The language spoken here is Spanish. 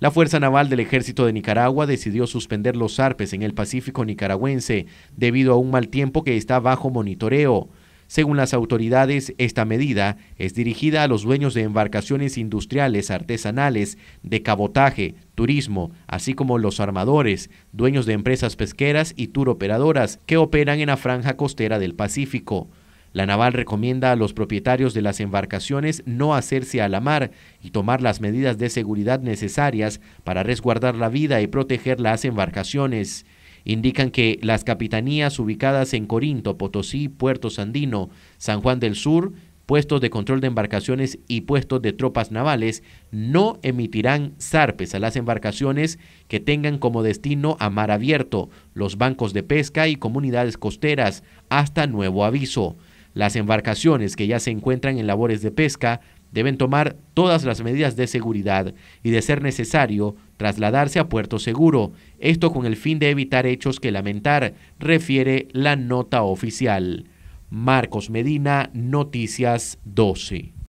La Fuerza Naval del Ejército de Nicaragua decidió suspender los zarpes en el Pacífico nicaragüense debido a un mal tiempo que está bajo monitoreo. Según las autoridades, esta medida es dirigida a los dueños de embarcaciones industriales artesanales, de cabotaje, turismo, así como los armadores, dueños de empresas pesqueras y turoperadoras que operan en la franja costera del Pacífico. La naval recomienda a los propietarios de las embarcaciones no hacerse a la mar y tomar las medidas de seguridad necesarias para resguardar la vida y proteger las embarcaciones. Indican que las capitanías ubicadas en Corinto, Potosí, Puerto Sandino, San Juan del Sur, puestos de control de embarcaciones y puestos de tropas navales no emitirán zarpes a las embarcaciones que tengan como destino a mar abierto, los bancos de pesca y comunidades costeras, hasta nuevo aviso. Las embarcaciones que ya se encuentran en labores de pesca deben tomar todas las medidas de seguridad y, de ser necesario, trasladarse a puerto seguro, esto con el fin de evitar hechos que lamentar, refiere la nota oficial. Marcos Medina, Noticias 12.